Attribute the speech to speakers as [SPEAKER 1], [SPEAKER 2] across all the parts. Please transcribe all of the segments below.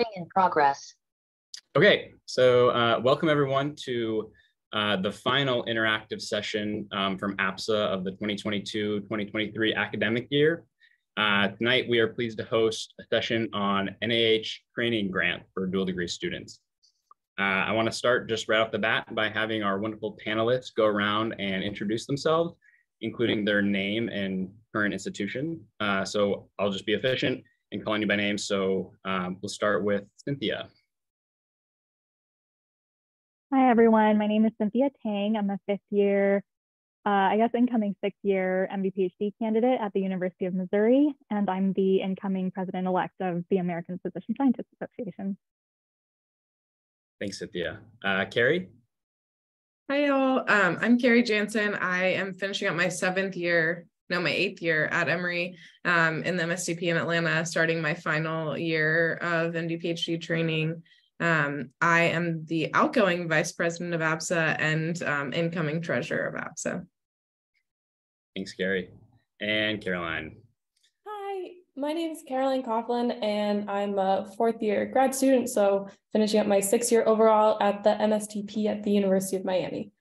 [SPEAKER 1] Recording in progress.
[SPEAKER 2] Okay, so uh, welcome everyone to uh, the final interactive session um, from APSA of the 2022-2023 academic year. Uh, tonight, we are pleased to host a session on NIH training grant for dual degree students. Uh, I wanna start just right off the bat by having our wonderful panelists go around and introduce themselves, including their name and current institution. Uh, so I'll just be efficient and calling you by name. So um, we'll start with Cynthia.
[SPEAKER 3] Hi, everyone. My name is Cynthia Tang. I'm a fifth year, uh, I guess, incoming sixth year MD PhD candidate at the University of Missouri, and I'm the incoming president elect of the American Physician Scientists Association.
[SPEAKER 2] Thanks, Cynthia. Uh, Carrie?
[SPEAKER 4] Hi, all. Um, I'm Carrie Jansen. I am finishing up my seventh year no, my eighth year at Emory um, in the MSTP in Atlanta, starting my final year of MD PhD training. Um, I am the outgoing vice president of APSA and um, incoming treasurer of APSA.
[SPEAKER 2] Thanks, Carrie. And Caroline.
[SPEAKER 5] Hi, my name is Caroline Coughlin, and I'm a fourth year grad student, so finishing up my sixth year overall at the MSTP at the University of Miami.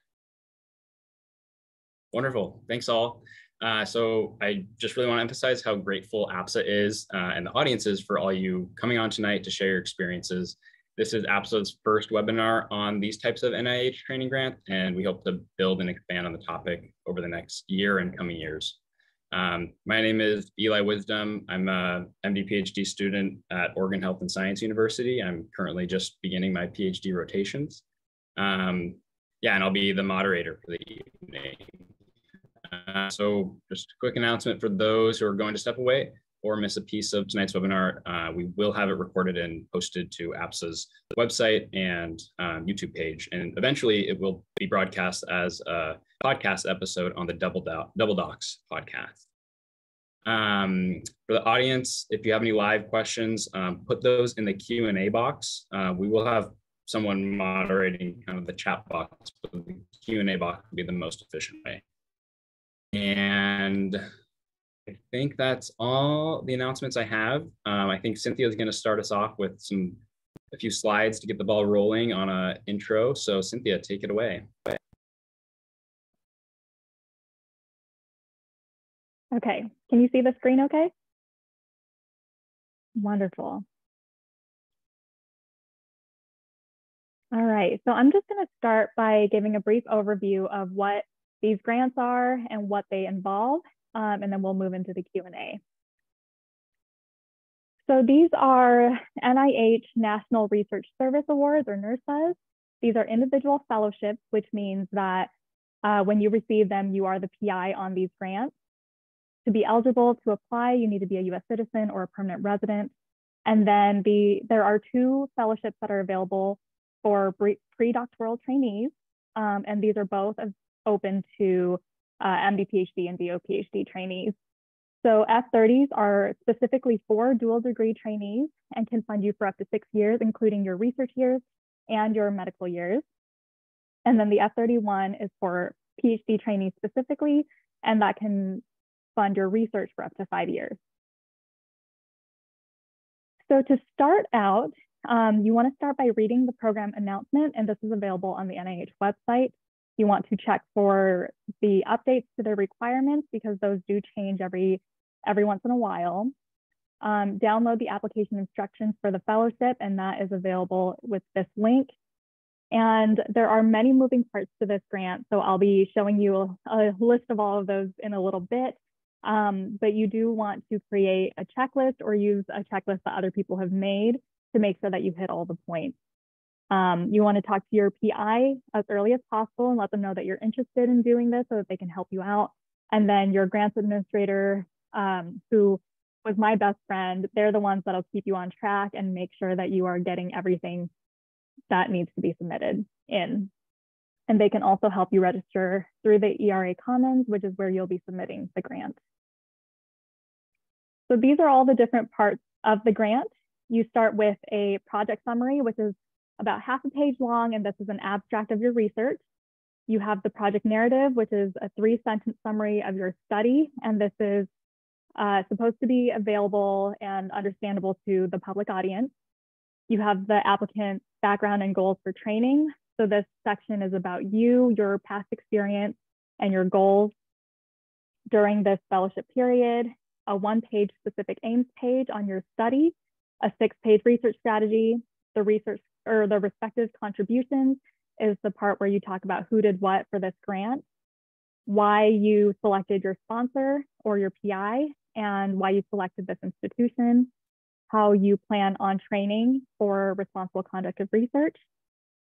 [SPEAKER 2] Wonderful. Thanks all. Uh, so I just really want to emphasize how grateful APSA is uh, and the audience is for all you coming on tonight to share your experiences. This is APSA's first webinar on these types of NIH training grants, and we hope to build and expand on the topic over the next year and coming years. Um, my name is Eli Wisdom. I'm a MD PhD student at Oregon Health and Science University. I'm currently just beginning my PhD rotations. Um, yeah, and I'll be the moderator for the evening. Uh, so just a quick announcement for those who are going to step away or miss a piece of tonight's webinar, uh, we will have it recorded and posted to APSA's website and um, YouTube page. And eventually it will be broadcast as a podcast episode on the Double, Do Double Docs podcast. Um, for the audience, if you have any live questions, um, put those in the Q&A box. Uh, we will have someone moderating kind of the chat box, but the Q&A box will be the most efficient way. And I think that's all the announcements I have. Um, I think Cynthia is going to start us off with some a few slides to get the ball rolling on a intro. So Cynthia, take it away.
[SPEAKER 3] Okay, can you see the screen okay? Wonderful. All right, so I'm just going to start by giving a brief overview of what these grants are and what they involve, um, and then we'll move into the Q&A. So these are NIH National Research Service Awards or NRSAs. These are individual fellowships, which means that uh, when you receive them, you are the PI on these grants. To be eligible to apply, you need to be a US citizen or a permanent resident. And then the, there are two fellowships that are available for pre-doctoral trainees. Um, and these are both open to uh, MD PhD and DO PhD trainees. So F30s are specifically for dual degree trainees and can fund you for up to six years, including your research years and your medical years. And then the F31 is for PhD trainees specifically, and that can fund your research for up to five years. So to start out, um, you wanna start by reading the program announcement, and this is available on the NIH website. You want to check for the updates to the requirements because those do change every, every once in a while. Um, download the application instructions for the fellowship and that is available with this link. And there are many moving parts to this grant. So I'll be showing you a, a list of all of those in a little bit. Um, but you do want to create a checklist or use a checklist that other people have made to make sure that you hit all the points. Um, you want to talk to your PI as early as possible and let them know that you're interested in doing this so that they can help you out. And then your grants administrator, um, who was my best friend, they're the ones that'll keep you on track and make sure that you are getting everything that needs to be submitted in. And they can also help you register through the eRA Commons, which is where you'll be submitting the grant. So these are all the different parts of the grant. You start with a project summary, which is about half a page long, and this is an abstract of your research. You have the project narrative, which is a three sentence summary of your study. And this is uh, supposed to be available and understandable to the public audience. You have the applicant's background and goals for training. So this section is about you, your past experience, and your goals during this fellowship period, a one-page specific aims page on your study, a six-page research strategy, the research or the respective contributions is the part where you talk about who did what for this grant, why you selected your sponsor or your PI, and why you selected this institution, how you plan on training for responsible conduct of research,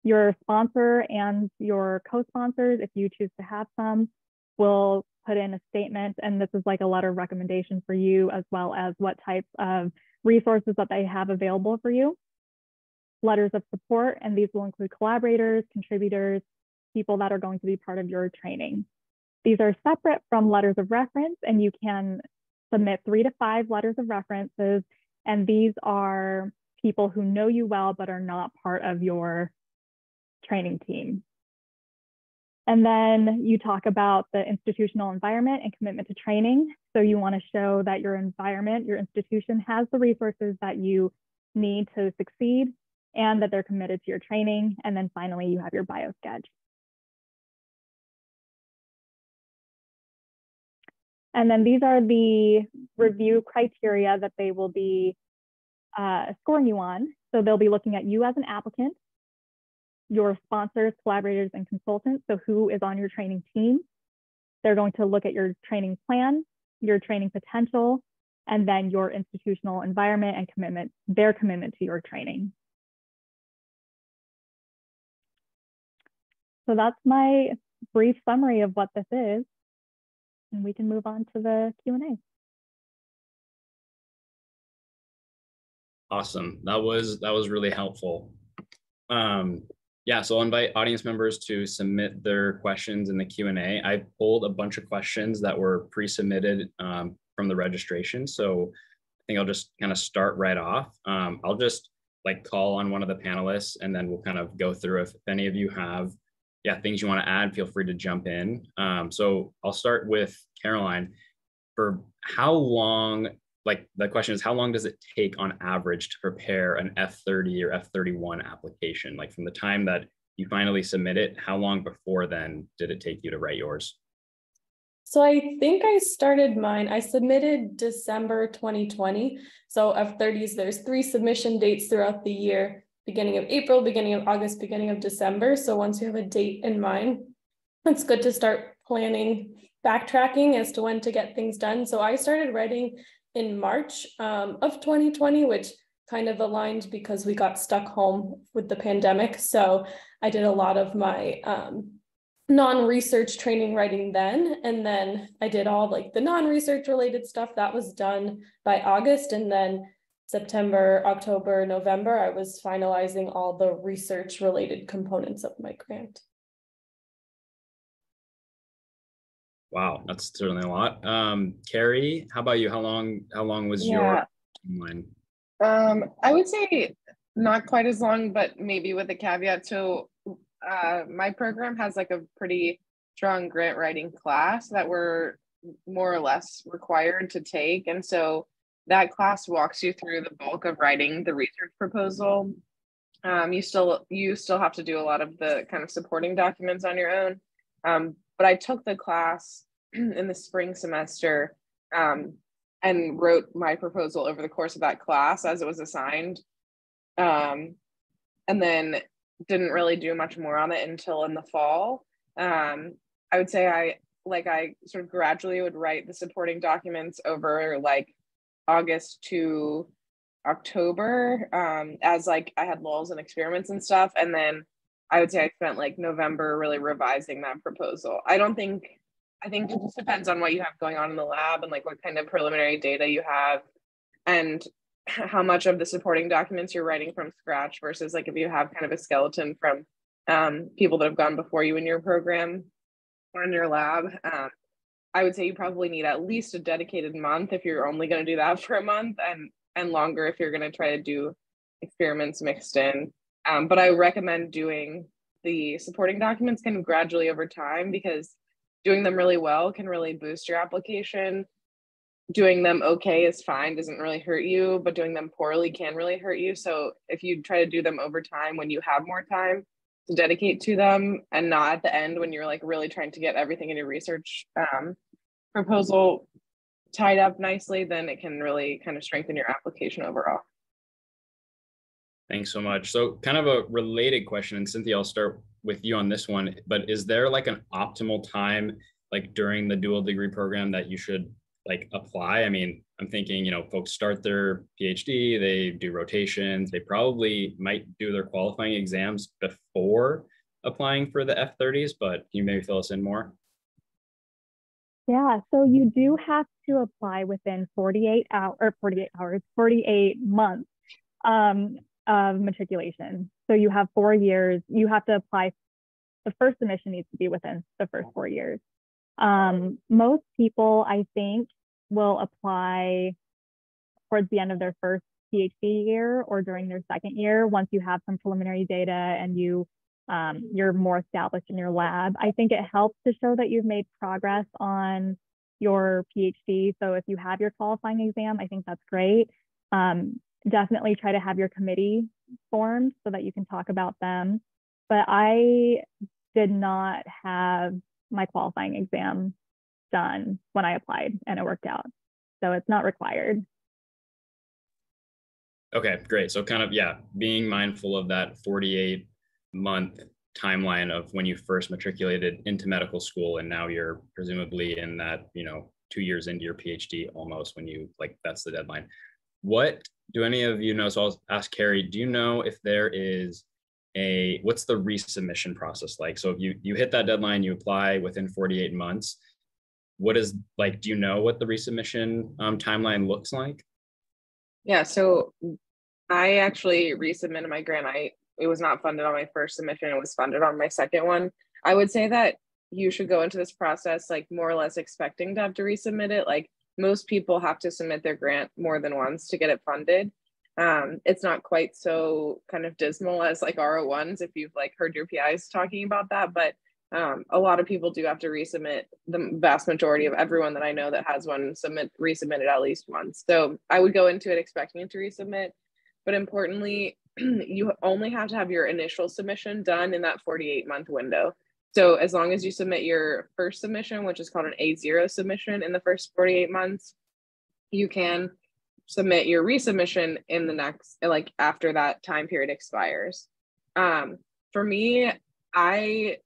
[SPEAKER 3] your sponsor and your co-sponsors, if you choose to have some, will put in a statement, and this is like a letter of recommendation for you, as well as what types of resources that they have available for you. Letters of support, and these will include collaborators, contributors, people that are going to be part of your training. These are separate from letters of reference, and you can submit three to five letters of references, and these are people who know you well but are not part of your training team. And then you talk about the institutional environment and commitment to training. So you want to show that your environment, your institution has the resources that you need to succeed and that they're committed to your training. And then finally, you have your bio sketch. And then these are the review criteria that they will be uh, scoring you on. So they'll be looking at you as an applicant, your sponsors, collaborators, and consultants. So who is on your training team. They're going to look at your training plan, your training potential, and then your institutional environment and commitment, their commitment to your training. So that's my brief summary of what this is. And we can move on to the Q&A.
[SPEAKER 2] Awesome. That was that was really helpful. Um, yeah, so I'll invite audience members to submit their questions in the Q&A. I pulled a bunch of questions that were pre-submitted um, from the registration. So I think I'll just kind of start right off. Um, I'll just like call on one of the panelists and then we'll kind of go through if, if any of you have yeah, things you want to add, feel free to jump in. Um, so I'll start with Caroline. For how long like the question is how long does it take on average to prepare an F30 or F31 application? Like from the time that you finally submit it, how long before then did it take you to write yours?
[SPEAKER 5] So I think I started mine. I submitted December 2020. So F30s, there's three submission dates throughout the year, beginning of April, beginning of August, beginning of December. So once you have a date in mind, it's good to start planning backtracking as to when to get things done. So I started writing in March um, of 2020, which kind of aligned because we got stuck home with the pandemic. So I did a lot of my um, non-research training writing then and then i did all like the non-research related stuff that was done by august and then september october november i was finalizing all the research related components of my grant
[SPEAKER 2] Wow, that's certainly a lot. Um, Carrie, how about you? How long? How long was yeah. your timeline?
[SPEAKER 4] Um, I would say not quite as long, but maybe with a caveat. So, uh, my program has like a pretty strong grant writing class that we're more or less required to take, and so that class walks you through the bulk of writing the research proposal. Um, you still you still have to do a lot of the kind of supporting documents on your own, um, but I took the class in the spring semester um, and wrote my proposal over the course of that class as it was assigned. Um, and then didn't really do much more on it until in the fall. Um, I would say I like I sort of gradually would write the supporting documents over like August to October um, as like I had lulls and experiments and stuff. And then I would say I spent like November really revising that proposal. I don't think, I think it just depends on what you have going on in the lab and like what kind of preliminary data you have and how much of the supporting documents you're writing from scratch versus like if you have kind of a skeleton from um, people that have gone before you in your program or in your lab. Um, I would say you probably need at least a dedicated month if you're only going to do that for a month and and longer if you're going to try to do experiments mixed in um, but I recommend doing the supporting documents kind of gradually over time because doing them really well can really boost your application. doing them okay is fine, doesn't really hurt you, but doing them poorly can really hurt you. So if you try to do them over time when you have more time to dedicate to them and not at the end when you're like really trying to get everything in your research um, proposal tied up nicely, then it can really kind of strengthen your application overall.
[SPEAKER 2] Thanks so much. So, kind of a related question, and Cynthia, I'll start with you on this one. But is there like an optimal time, like during the dual degree program, that you should like apply? I mean, I'm thinking, you know, folks start their PhD, they do rotations, they probably might do their qualifying exams before applying for the F30s, but can you maybe fill us in more?
[SPEAKER 3] Yeah, so you do have to apply within 48 hours or 48 hours, 48 months um, of matriculation. So you have four years, you have to apply, the first submission needs to be within the first four years. Um, most people, I think, will apply towards the end of their first PhD year or during their second year once you have some preliminary data and you um, you're more established in your lab. I think it helps to show that you've made progress on your PhD. So if you have your qualifying exam, I think that's great. Um, definitely try to have your committee formed so that you can talk about them. But I did not have my qualifying exam done when I applied and it worked out. So it's not required.
[SPEAKER 2] Okay, great. So kind of yeah, being mindful of that 48 month timeline of when you first matriculated into medical school and now you're presumably in that, you know, 2 years into your PhD almost when you like that's the deadline. What do any of you know so I'll ask Carrie, do you know if there is a what's the resubmission process like? So if you you hit that deadline, you apply within 48 months, what is like do you know what the resubmission um, timeline looks like
[SPEAKER 4] yeah so i actually resubmitted my grant i it was not funded on my first submission it was funded on my second one i would say that you should go into this process like more or less expecting to have to resubmit it like most people have to submit their grant more than once to get it funded um, it's not quite so kind of dismal as like R01s if you've like heard your PIs talking about that, but um, a lot of people do have to resubmit. The vast majority of everyone that I know that has one submit resubmitted at least once. So I would go into it expecting to resubmit, but importantly, you only have to have your initial submission done in that 48 month window. So as long as you submit your first submission, which is called an A0 submission in the first 48 months, you can submit your resubmission in the next like after that time period expires. Um, for me, I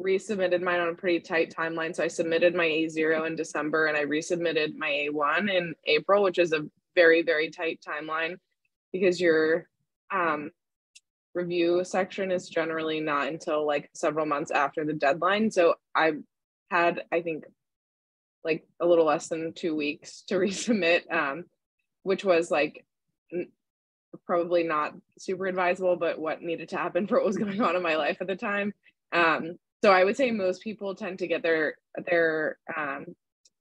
[SPEAKER 4] resubmitted mine on a pretty tight timeline. So I submitted my A0 in December and I resubmitted my A1 in April, which is a very, very tight timeline because your um, review section is generally not until like several months after the deadline. So I had, I think, like a little less than two weeks to resubmit, um, which was like probably not super advisable, but what needed to happen for what was going on in my life at the time. Um, so I would say most people tend to get their their um,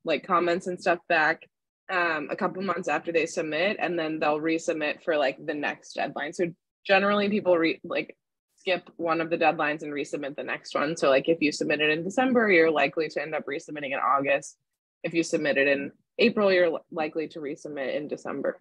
[SPEAKER 4] like comments and stuff back um, a couple months after they submit, and then they'll resubmit for like the next deadline. So generally, people re- like skip one of the deadlines and resubmit the next one. So like if you submit it in December, you're likely to end up resubmitting in August. If you submit it in April, you're likely to resubmit in December.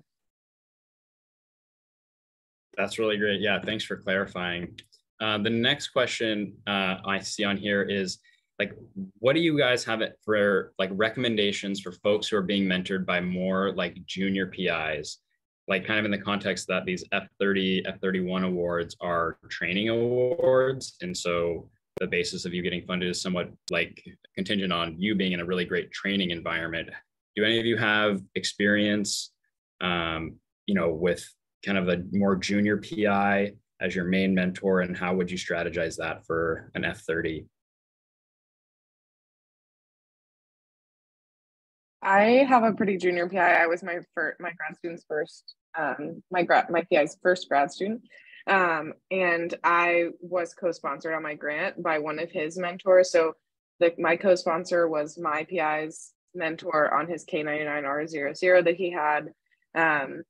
[SPEAKER 2] That's really great. Yeah, thanks for clarifying. Uh, the next question uh, I see on here is like, what do you guys have it for like recommendations for folks who are being mentored by more like junior PIs? Like kind of in the context that these F30, F31 awards are training awards. And so the basis of you getting funded is somewhat like contingent on you being in a really great training environment. Do any of you have experience, um, you know, with kind of a more junior PI as your main mentor and how would you strategize that for an F30?
[SPEAKER 4] I have a pretty junior PI. I was my first, my grad student's first, um, my grad, my PI's first grad student. Um, and I was co-sponsored on my grant by one of his mentors. So the, my co-sponsor was my PI's mentor on his K99R00 that he had. Um,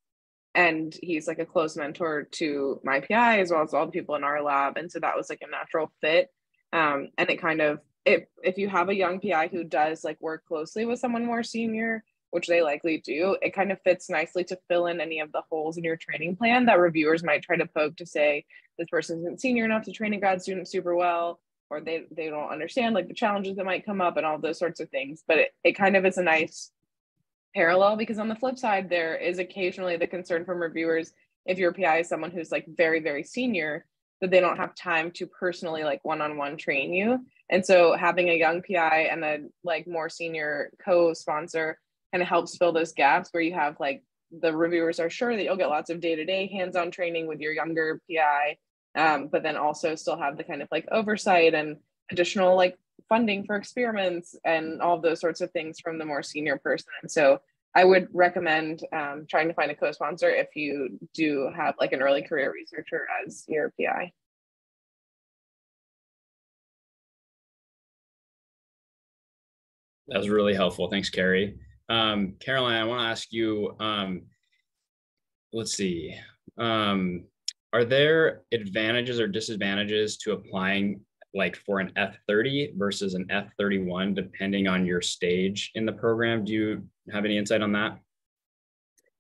[SPEAKER 4] and he's like a close mentor to my PI as well as all the people in our lab. And so that was like a natural fit. Um, and it kind of if if you have a young PI who does like work closely with someone more senior which they likely do, it kind of fits nicely to fill in any of the holes in your training plan that reviewers might try to poke to say this person isn't senior enough to train a grad student super well, or they, they don't understand like the challenges that might come up and all those sorts of things. But it, it kind of is a nice parallel because on the flip side, there is occasionally the concern from reviewers if your PI is someone who's like very, very senior, that they don't have time to personally like one-on-one train you. And so having a young PI and a like more senior co-sponsor kind of helps fill those gaps where you have like the reviewers are sure that you'll get lots of day-to-day hands-on training with your younger PI, um, but then also still have the kind of like oversight and additional like funding for experiments and all those sorts of things from the more senior person. And so I would recommend um, trying to find a co-sponsor if you do have like an early career researcher as your PI.
[SPEAKER 2] That was really helpful. Thanks, Carrie. Um, Caroline, I want to ask you, um, let's see, um, are there advantages or disadvantages to applying like for an F30 versus an F31, depending on your stage in the program? Do you have any insight on that?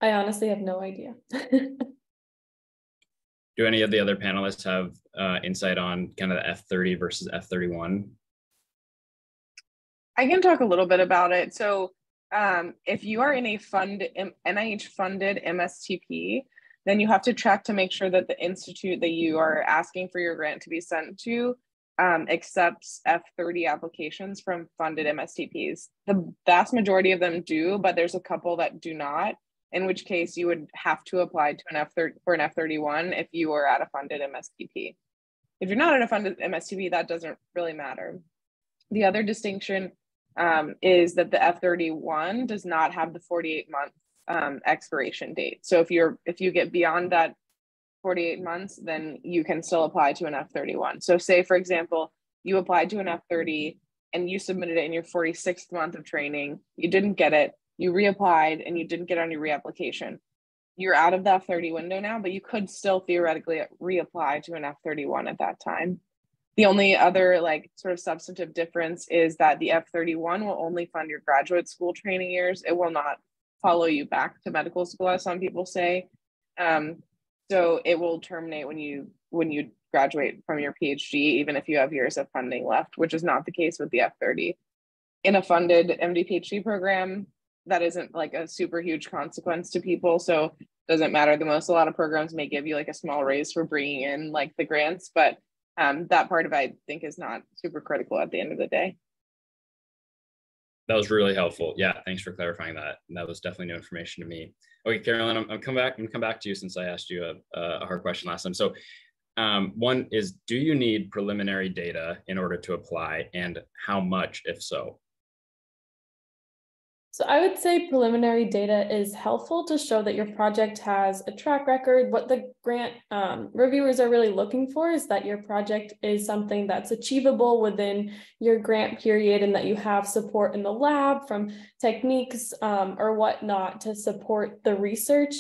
[SPEAKER 5] I honestly have no idea.
[SPEAKER 2] Do any of the other panelists have uh, insight on kind of the F30 versus F31?
[SPEAKER 4] I can talk a little bit about it. So um, if you are in a fund NIH funded MSTP, then you have to check to make sure that the institute that you are asking for your grant to be sent to um, accepts F30 applications from funded MSTPs. The vast majority of them do, but there's a couple that do not, in which case you would have to apply to an F30 for an F31 if you are at a funded MSTP. If you're not at a funded MSTP, that doesn't really matter. The other distinction um, is that the F31 does not have the 48 month um, expiration date. So if you're if you get beyond that 48 months, then you can still apply to an F31. So say, for example, you applied to an F30 and you submitted it in your 46th month of training, you didn't get it, you reapplied and you didn't get on your reapplication. You're out of the F30 window now, but you could still theoretically reapply to an F31 at that time. The only other like sort of substantive difference is that the F31 will only fund your graduate school training years. It will not follow you back to medical school, as some people say. Um, so it will terminate when you when you graduate from your PhD, even if you have years of funding left, which is not the case with the F30. In a funded MD PhD program, that isn't like a super huge consequence to people. So doesn't matter the most. A lot of programs may give you like a small raise for bringing in like the grants, but um, that part of I think is not super critical at the end of the day.
[SPEAKER 2] That was really helpful. Yeah, thanks for clarifying that. That was definitely new information to me. Okay, Carolyn, I'm, I'm come back. I'm come back to you since I asked you a, a hard question last time. So, um, one is, do you need preliminary data in order to apply, and how much, if so?
[SPEAKER 5] So I would say preliminary data is helpful to show that your project has a track record. What the grant um, reviewers are really looking for is that your project is something that's achievable within your grant period and that you have support in the lab from techniques um, or whatnot to support the research.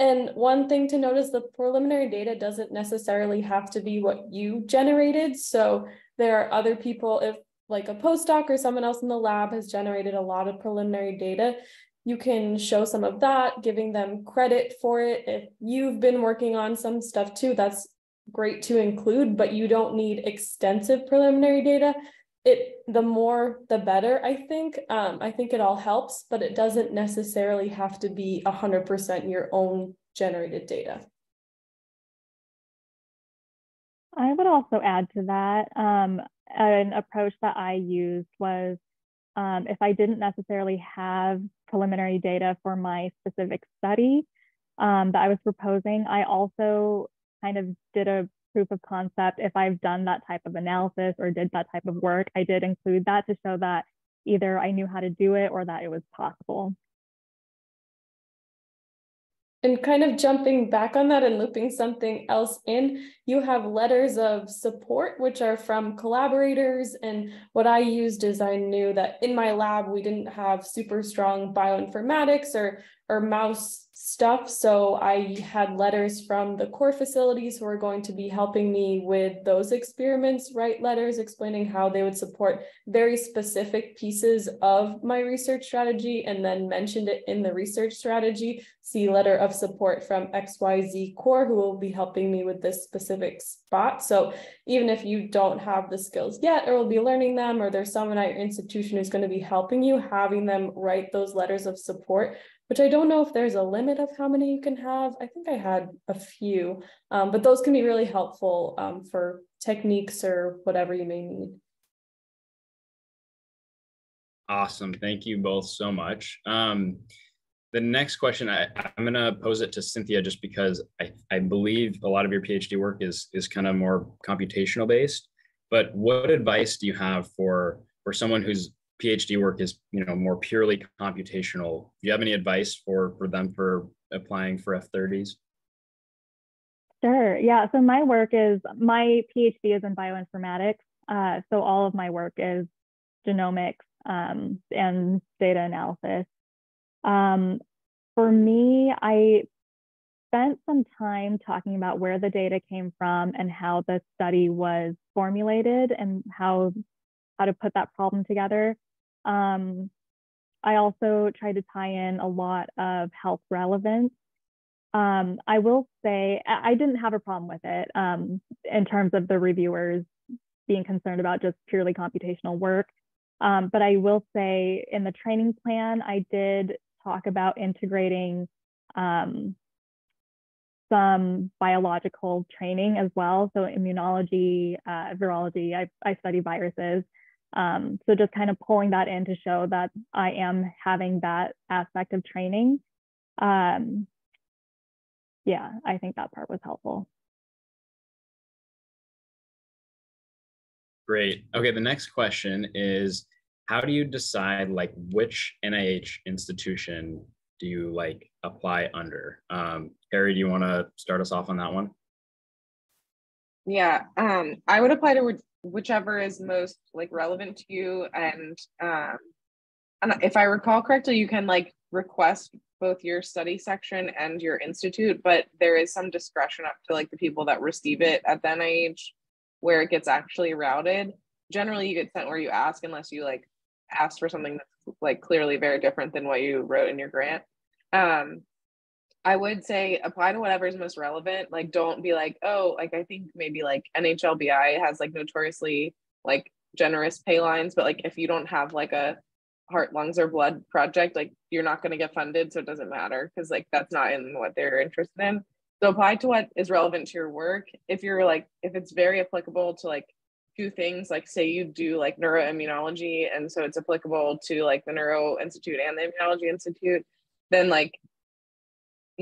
[SPEAKER 5] And one thing to notice, the preliminary data doesn't necessarily have to be what you generated. So there are other people, if like a postdoc or someone else in the lab has generated a lot of preliminary data, you can show some of that, giving them credit for it. If you've been working on some stuff too, that's great to include, but you don't need extensive preliminary data. It the more the better, I think. Um, I think it all helps, but it doesn't necessarily have to be 100% your own generated data.
[SPEAKER 3] I would also add to that. Um, an approach that I used was um, if I didn't necessarily have preliminary data for my specific study um, that I was proposing, I also kind of did a proof of concept. If I've done that type of analysis or did that type of work, I did include that to show that either I knew how to do it or that it was possible.
[SPEAKER 5] And kind of jumping back on that and looping something else in, you have letters of support, which are from collaborators. And what I used is I knew that in my lab, we didn't have super strong bioinformatics or, or mouse stuff. So I had letters from the core facilities who are going to be helping me with those experiments, write letters explaining how they would support very specific pieces of my research strategy and then mentioned it in the research strategy. See letter of support from XYZ core who will be helping me with this specific spot. So even if you don't have the skills yet or will be learning them or there's someone at your institution who's going to be helping you, having them write those letters of support which I don't know if there's a limit of how many you can have. I think I had a few, um, but those can be really helpful um, for techniques or whatever you may need.
[SPEAKER 2] Awesome. Thank you both so much. Um, the next question, I, am going to pose it to Cynthia just because I, I believe a lot of your PhD work is, is kind of more computational based. But what advice do you have for, for someone who's PhD work is, you know, more purely computational. Do you have any advice for for them for applying for F30s?
[SPEAKER 3] Sure. Yeah. So my work is my PhD is in bioinformatics. Uh, so all of my work is genomics um, and data analysis. Um, for me, I spent some time talking about where the data came from and how the study was formulated and how how to put that problem together. Um, I also try to tie in a lot of health relevance. Um, I will say I didn't have a problem with it um, in terms of the reviewers being concerned about just purely computational work. Um, but I will say in the training plan, I did talk about integrating um, some biological training as well. So immunology, uh, virology, I, I study viruses. Um, so just kind of pulling that in to show that I am having that aspect of training. Um, yeah, I think that part was helpful.
[SPEAKER 2] Great. Okay, the next question is how do you decide like which NIH institution do you like apply under? Um, Carrie, do you want to start us off on that one?
[SPEAKER 4] Yeah, um, I would apply to whichever is most like relevant to you and um and if i recall correctly you can like request both your study section and your institute but there is some discretion up to like the people that receive it at the nih where it gets actually routed. Generally you get sent where you ask unless you like ask for something that's like clearly very different than what you wrote in your grant. Um I would say apply to whatever is most relevant. Like, don't be like, oh, like I think maybe like NHLBI has like notoriously like generous pay lines, but like if you don't have like a heart, lungs, or blood project, like you're not going to get funded, so it doesn't matter because like that's not in what they're interested in. So apply to what is relevant to your work. If you're like, if it's very applicable to like two things, like say you do like neuroimmunology, and so it's applicable to like the Neuro Institute and the Immunology Institute, then like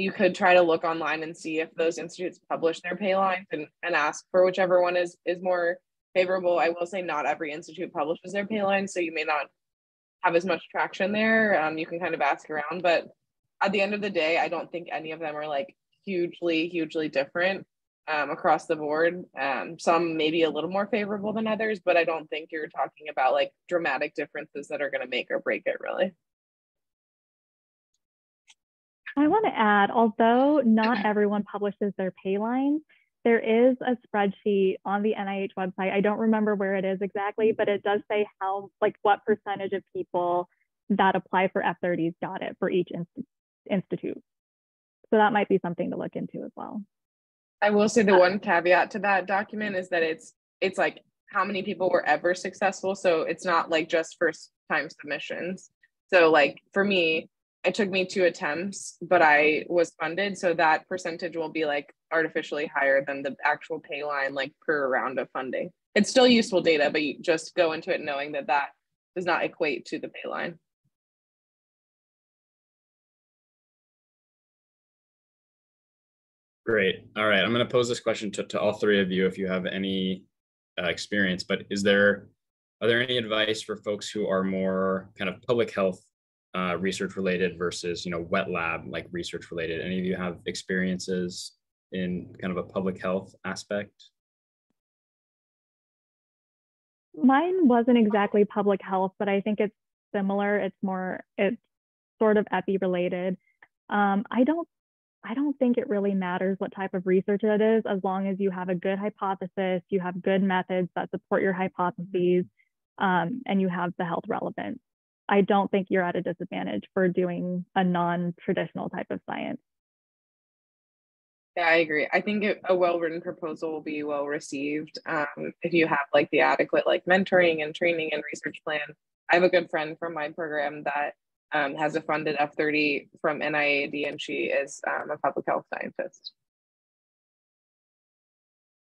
[SPEAKER 4] you could try to look online and see if those institutes publish their pay lines and, and ask for whichever one is is more favorable. I will say not every institute publishes their pay lines, so you may not have as much traction there. Um, you can kind of ask around, but at the end of the day, I don't think any of them are like hugely, hugely different um, across the board. Um, some maybe a little more favorable than others, but I don't think you're talking about like dramatic differences that are going to make or break it really.
[SPEAKER 3] I want to add, although not everyone publishes their pay lines, there is a spreadsheet on the NIH website. I don't remember where it is exactly, mm-hmm. but it does say how, like, what percentage of people that apply for F30s got it for each inst institute. So that might be something to look into as well.
[SPEAKER 4] I will say the uh, one caveat to that document mm-hmm. is that it's it's like how many people were ever successful. So it's not like just first time submissions. So like for me, it took me two attempts, but I was funded. So that percentage will be like artificially higher than the actual pay line, like per round of funding. It's still useful data, but you just go into it knowing that that does not equate to the pay line.
[SPEAKER 2] Great. All right. I'm going to pose this question to, to all three of you if you have any uh, experience, but is there, are there any advice for folks who are more kind of public health uh, research related versus you know wet lab like research related. Any of you have experiences in kind of a public health aspect?
[SPEAKER 3] Mine wasn't exactly public health but i think it's similar. It's more it's sort of epi related. Um, i don't I don't think it really matters what type of research it is, as long as you have a good hypothesis, you have good methods that support your hypotheses, um, and you have the health relevance. I don't think you're at a disadvantage for doing a non-traditional type of science.
[SPEAKER 4] Yeah, I agree. I think it, a well-written proposal will be well received um, if you have like the adequate like mentoring and training and research plan. I have a good friend from my program that um, has a funded F30 from NIAID, and she is um, a public health scientist.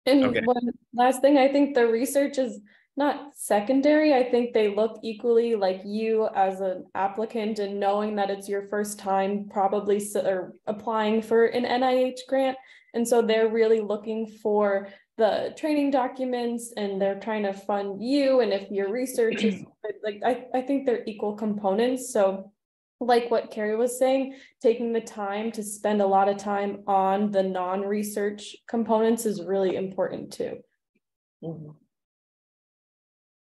[SPEAKER 5] And okay. one last thing, I think the research is not secondary. I think they look equally like you as an applicant and knowing that it's your first time probably or applying for an NIH grant. And so they're really looking for the training documents and they're trying to fund you. And if your research is like, I, I think they're equal components. So like what Carrie was saying, taking the time to spend a lot of time on the non-research components is really important too. Mm-hmm.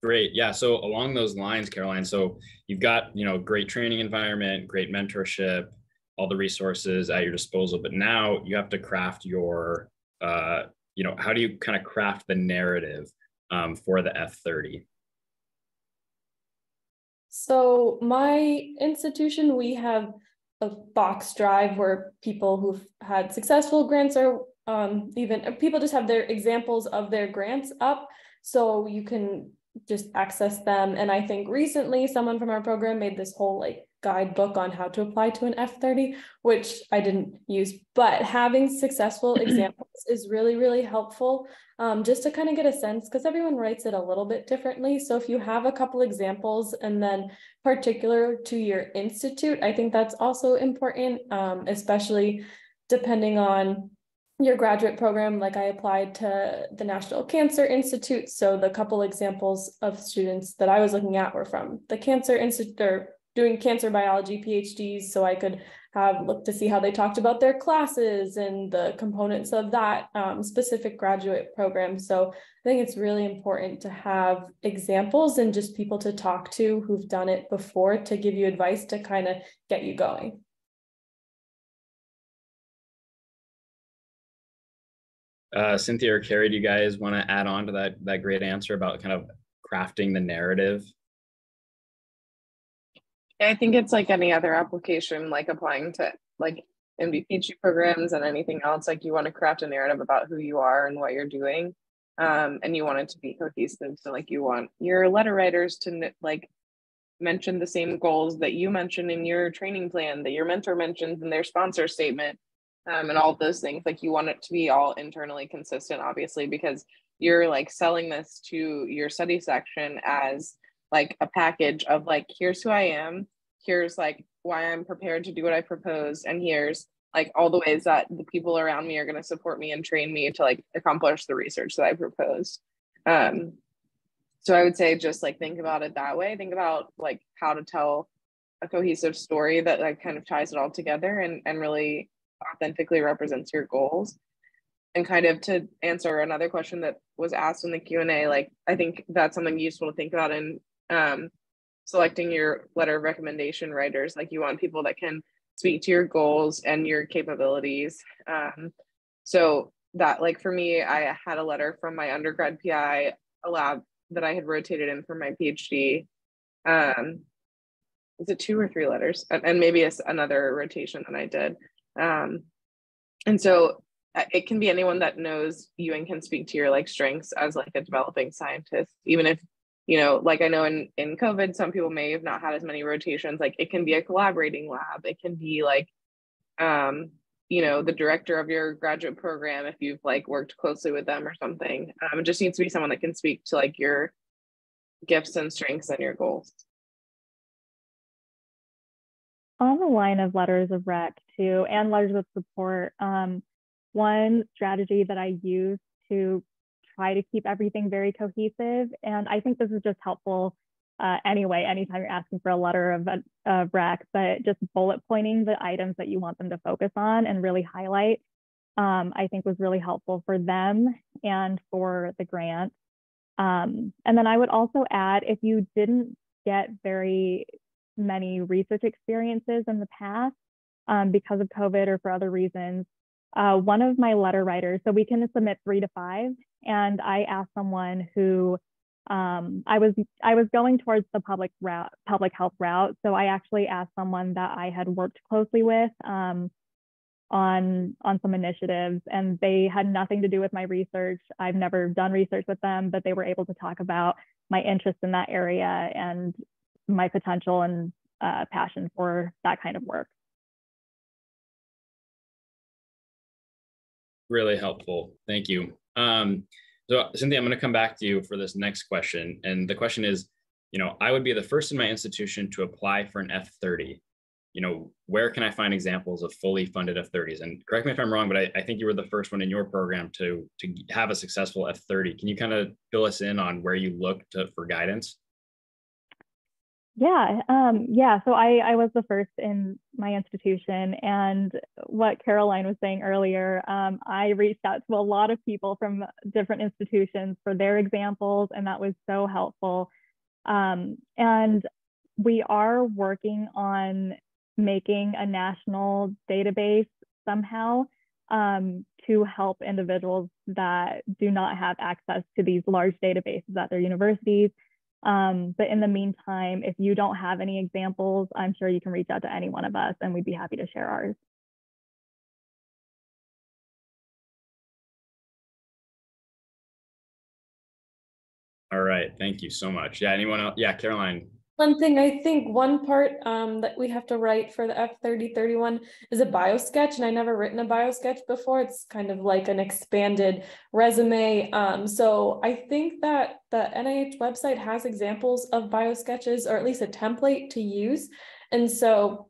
[SPEAKER 2] Great. Yeah. So along those lines, Caroline, so you've got, you know, great training environment, great mentorship, all the resources at your disposal, but now you have to craft your, uh, you know, how do you kind of craft the narrative um, for the F30?
[SPEAKER 5] So my institution, we have a box drive where people who've had successful grants or um, even people just have their examples of their grants up. So you can just access them. And I think recently someone from our program made this whole like guidebook on how to apply to an F30, which I didn't use, but having successful examples is really, really helpful um, just to kind of get a sense because everyone writes it a little bit differently. So if you have a couple examples and then particular to your institute, I think that's also important, um, especially depending on your graduate program, like I applied to the National Cancer Institute. So the couple examples of students that I was looking at were from the Cancer Institute or doing cancer biology PhDs. So I could have looked to see how they talked about their classes and the components of that um, specific graduate program. So I think it's really important to have examples and just people to talk to who've done it before to give you advice to kind of get you going.
[SPEAKER 2] Uh, Cynthia or Carrie, do you guys want to add on to that that great answer about kind of crafting the narrative?
[SPEAKER 4] I think it's like any other application, like applying to like MD programs and anything else. Like you want to craft a narrative about who you are and what you're doing, um, and you want it to be cohesive. So like you want your letter writers to like mention the same goals that you mentioned in your training plan, that your mentor mentions in their sponsor statement, um, and all those things. Like you want it to be all internally consistent, obviously, because you're like selling this to your study section as like a package of like, here's who I am, here's like why I'm prepared to do what I propose, and here's like all the ways that the people around me are going to support me and train me to like accomplish the research that I proposed. Um, so I would say just like think about it that way. Think about like how to tell a cohesive story that like kind of ties it all together and and really authentically represents your goals. And kind of to answer another question that was asked in the q&a like i think that's something useful to think about in um, selecting your letter of recommendation writers. Like you want people that can speak to your goals and your capabilities. Um, so that like for me i had a letter from my undergrad pi a lab that i had rotated in for my phd um, is it two or three letters? And, and maybe it's another rotation that i did um, and so uh, it can be anyone that knows you and can speak to your like strengths as like a developing scientist, even if you know, like I know in in COVID, some people may have not had as many rotations. Like it can be a collaborating lab. It can be like, um, you know, the director of your graduate program if you've like worked closely with them or something. Um, it just needs to be someone that can speak to like your gifts and strengths and your goals
[SPEAKER 3] on the line of letters of rec too and letters of support, um, one strategy that I use to try to keep everything very cohesive, and I think this is just helpful uh, anyway, anytime you're asking for a letter of, of rec, but just bullet pointing the items that you want them to focus on and really highlight, um, I think was really helpful for them and for the grant. Um, and then I would also add, if you didn't get very many research experiences in the past, um, because of COVID or for other reasons, uh, one of my letter writers, so we can submit three to five, and I asked someone who um, I was I was going towards the public route, public health route. So I actually asked someone that I had worked closely with um, on on some initiatives, and they had nothing to do with my research. I've never done research with them, but they were able to talk about my interest in that area and my potential and uh, passion for that kind of work.
[SPEAKER 2] Really helpful. Thank you. Um, so Cynthia, I'm going to come back to you for this next question. And the question is, you know, I would be the first in my institution to apply for an F30. You know, where can I find examples of fully funded F30s? And correct me if I'm wrong, but I, I think you were the first one in your program to, to have a successful F30. Can you kind of fill us in on where you look to, for guidance?
[SPEAKER 3] Yeah, um, yeah. So I, I was the first in my institution, and what Caroline was saying earlier, um, I reached out to a lot of people from different institutions for their examples, and that was so helpful. Um, and we are working on making a national database somehow um, to help individuals that do not have access to these large databases at their universities um, but in the meantime, if you don't have any examples, I'm sure you can reach out to any one of us and we'd be happy to share ours.
[SPEAKER 2] All right, thank you so much. Yeah, anyone else? Yeah, Caroline,
[SPEAKER 5] one thing I think one part um, that we have to write for the F3031 is a bio sketch, and I never written a bio sketch before. It's kind of like an expanded resume. Um, so I think that the NIH website has examples of bio sketches, or at least a template to use. And so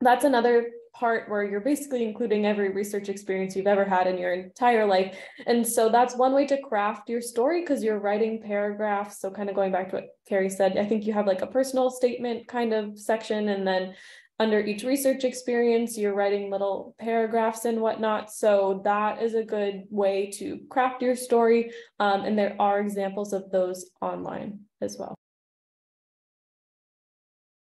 [SPEAKER 5] that's another part where you're basically including every research experience you've ever had in your entire life. And so that's one way to craft your story because you're writing paragraphs. So, kind of going back to what Carrie said, I think you have like a personal statement kind of section, and then under each research experience, you're writing little paragraphs and whatnot. So, that is a good way to craft your story. Um, and there are examples of those online as well.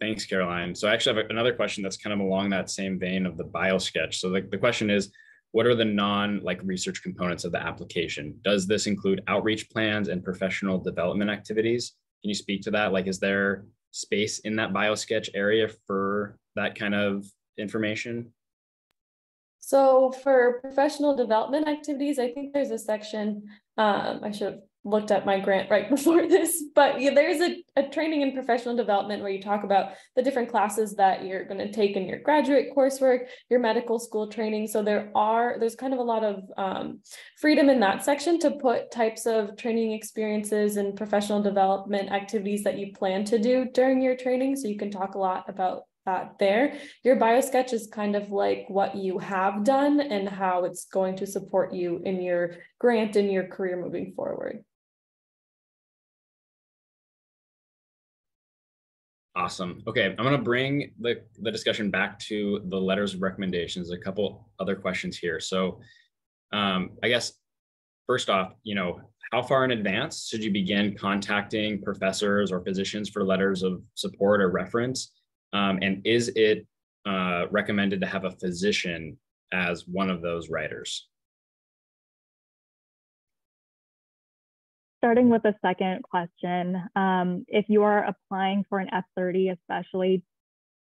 [SPEAKER 2] Thanks, Caroline. So I actually have another question that's kind of along that same vein of the bio sketch. So the, the question is, what are the non like research components of the application? Does this include outreach plans and professional development activities? Can you speak to that? Like, is there space in that bio sketch area for that kind of information?
[SPEAKER 5] So for professional development activities, I think there's a section, um, I should have looked at my grant right before this, but yeah, there's a, a training in professional development where you talk about the different classes that you're going to take in your graduate coursework, your medical school training. So there are, there's kind of a lot of um, freedom in that section to put types of training experiences and professional development activities that you plan to do during your training. So you can talk a lot about that there. Your bio sketch is kind of like what you have done and how it's going to support you in your grant and your career moving forward.
[SPEAKER 2] Awesome. Okay, I'm going to bring the, the discussion back to the letters of recommendations. A couple other questions here. So, um, I guess first off, you know, how far in advance should you begin contacting professors or physicians for letters of support or reference? Um, and is it uh, recommended to have a physician as one of those writers?
[SPEAKER 3] Starting with the second question, um, if you are applying for an F30 especially,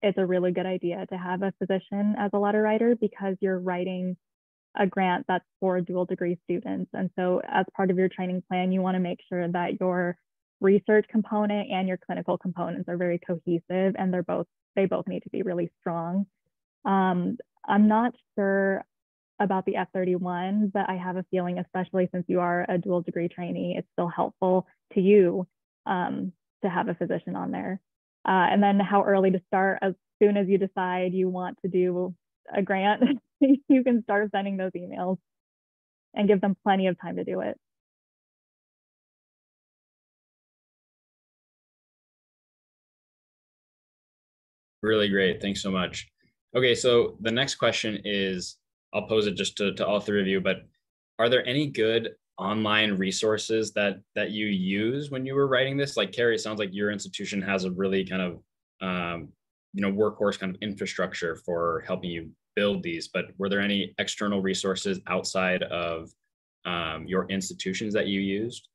[SPEAKER 3] it's a really good idea to have a physician as a letter writer because you're writing a grant that's for dual degree students. And so as part of your training plan, you wanna make sure that your research component and your clinical components are very cohesive and they're both, they both need to be really strong. Um, I'm not sure about the F31, but I have a feeling, especially since you are a dual degree trainee, it's still helpful to you um, to have a physician on there. Uh, and then how early to start, as soon as you decide you want to do a grant, you can start sending those emails and give them plenty of time to do it.
[SPEAKER 2] Really great. Thanks so much. Okay, so the next question is I'll pose it just to, to all three of you, but are there any good online resources that that you use when you were writing this? Like Carrie, it sounds like your institution has a really kind of um, you know workhorse kind of infrastructure for helping you build these but were there any external resources outside of um, your institutions that you used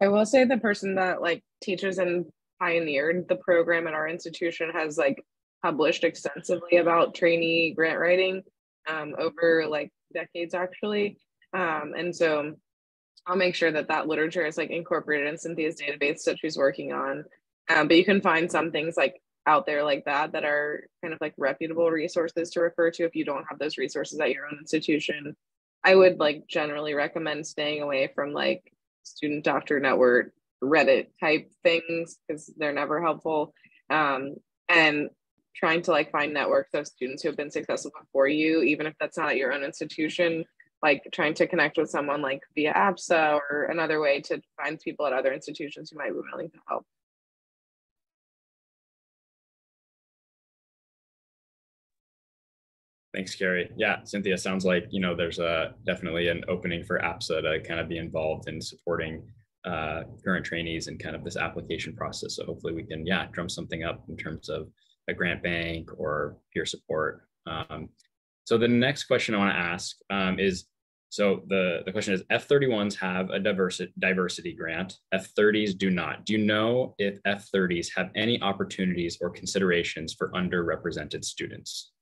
[SPEAKER 4] i will say the person that like teaches and pioneered the program at our institution has like published extensively about trainee grant writing um, over like decades actually um, and so i'll make sure that that literature is like incorporated in cynthia's database that she's working on um, but you can find some things like out there like that that are kind of like reputable resources to refer to if you don't have those resources at your own institution. I would like generally recommend staying away from like student doctor network Reddit type things because they're never helpful. Um, and trying to like find networks of students who have been successful before you, even if that's not at your own institution, like trying to connect with someone like via APSA or another way to find people at other institutions who might be willing to help.
[SPEAKER 2] Thanks, Carrie. Yeah, Cynthia, sounds like you know there's a definitely an opening for APSA to kind of be involved in supporting uh, current trainees and kind of this application process. So hopefully we can yeah drum something up in terms of a grant bank or peer support. Um, so the next question I want to ask um, is so the, the question is F31s have a diversity, diversity grant, F30s do not. Do you know if F30s have any opportunities or considerations for underrepresented students?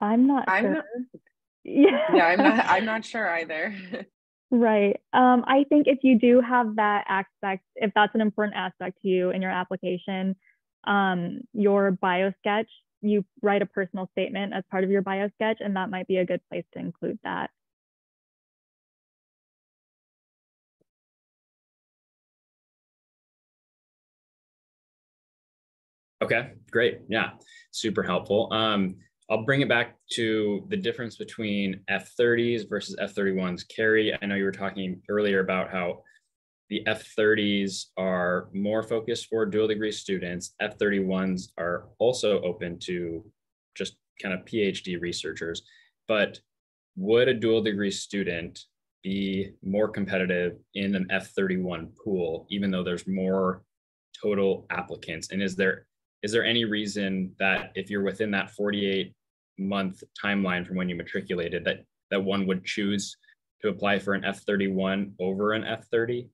[SPEAKER 3] I'm not
[SPEAKER 4] I'm
[SPEAKER 3] sure.
[SPEAKER 4] not,
[SPEAKER 3] yeah.
[SPEAKER 4] yeah, I'm not I'm not sure either.
[SPEAKER 3] Right. Um, I think if you do have that aspect, if that's an important aspect to you in your application, um, your bio sketch, you write a personal statement as part of your bio sketch, and that might be a good place to include that.
[SPEAKER 2] Okay, great. Yeah, super helpful. Um, I'll bring it back to the difference between F30s versus F31s. Carrie, I know you were talking earlier about how the F30s are more focused for dual degree students. F31s are also open to just kind of PhD researchers. But would a dual degree student be more competitive in an F31 pool, even though there's more total applicants? And is there is there any reason that if you're within that 48 month timeline from when you matriculated that that one would choose to apply for an F31 over an F30?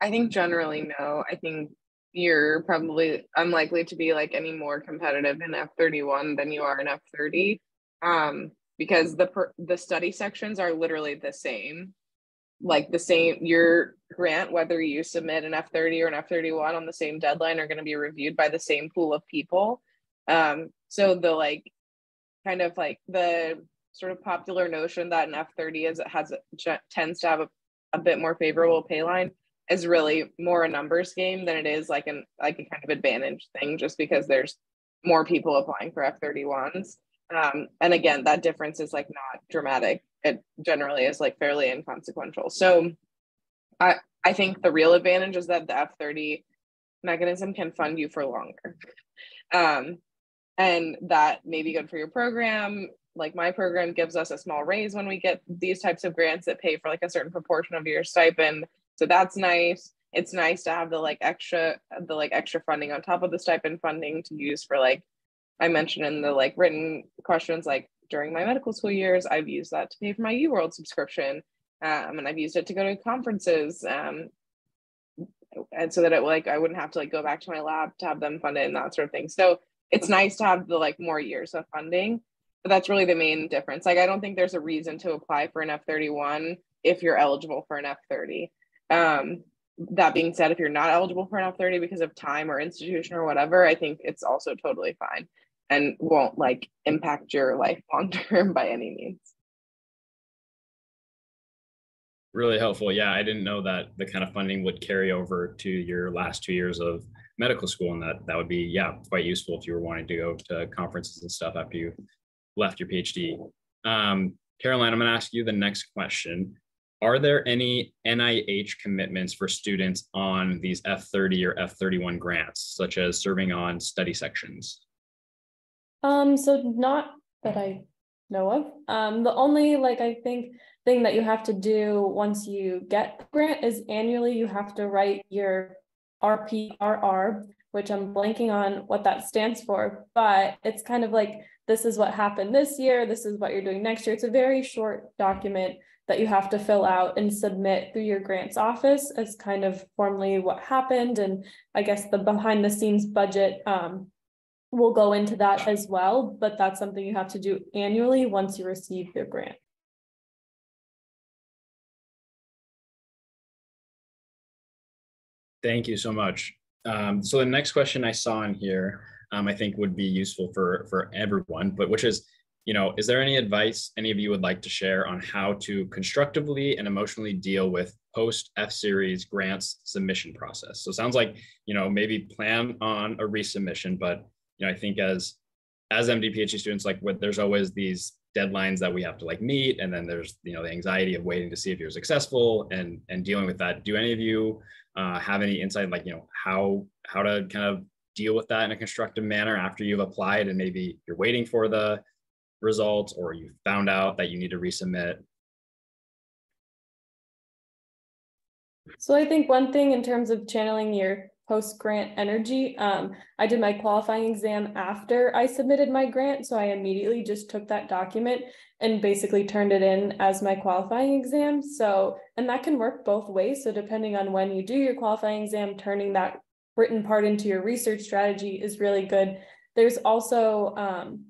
[SPEAKER 4] I think generally no. I think you're probably unlikely to be like any more competitive in F31 than you are in F30 um, because the per, the study sections are literally the same. Like the same, your grant, whether you submit an F30 or an F31 on the same deadline, are going to be reviewed by the same pool of people. Um, so the like kind of like the sort of popular notion that an F30 is it has tends to have a, a bit more favorable pay line is really more a numbers game than it is like an like a kind of advantage thing just because there's more people applying for F31s. Um, and again, that difference is like not dramatic. It generally is like fairly inconsequential. So I I think the real advantage is that the F30 mechanism can fund you for longer. Um, and that may be good for your program. Like my program gives us a small raise when we get these types of grants that pay for like a certain proportion of your stipend. So that's nice. It's nice to have the like extra the like extra funding on top of the stipend funding to use for like i mentioned in the like written questions like during my medical school years i've used that to pay for my uworld subscription um, and i've used it to go to conferences um, and so that it like i wouldn't have to like go back to my lab to have them funded and that sort of thing. So it's nice to have the like more years of funding but that's really the main difference. Like i don't think there's a reason to apply for an f31 if you're eligible for an f30 um, that being said if you're not eligible for an f30 because of time or institution or whatever i think it's also totally fine and won't like impact your life long term by any means.
[SPEAKER 2] Really helpful. Yeah i didn't know that the kind of funding would carry over to your last two years of medical school and that that would be yeah quite useful if you were wanting to go to conferences and stuff after you left your phd um, caroline i'm going to ask you the next question. Are there any nih commitments for students on these f30 or f31 grants such as serving on study sections?
[SPEAKER 5] Um so not that i know of. Um, the only like I think thing that you have to do once you get the grant is annually you have to write your RPRR, which I'm blanking on what that stands for, but it's kind of like this is what happened this year, this is what you're doing next year. It's a very short document that you have to fill out and submit through your grants office as kind of formally what happened and I guess the behind the scenes budget um, will go into that as well, but that's something you have to do annually once you receive your grant.
[SPEAKER 2] Thank you so much. Um, so the next question I saw in here, um, I think would be useful for for everyone, but which is, you know, is there any advice any of you would like to share on how to constructively and emotionally deal with post F series grants submission process? So sounds like, you know, maybe plan on a resubmission, but you know, I think as as MD PhD students, like with, there's always these deadlines that we have to like meet, and then there's you know the anxiety of waiting to see if you're successful and and dealing with that. Do any of you uh, have any insight, like you know how how to kind of deal with that in a constructive manner after you've applied and maybe you're waiting for the results or you found out that you need to resubmit?
[SPEAKER 5] So I think one thing in terms of channeling your post-grant energy. Um, I did my qualifying exam after I submitted my grant. So I immediately just took that document and basically turned it in as my qualifying exam. So, and that can work both ways. So depending on when you do your qualifying exam, turning that written part into your research strategy is really good. There's also, um,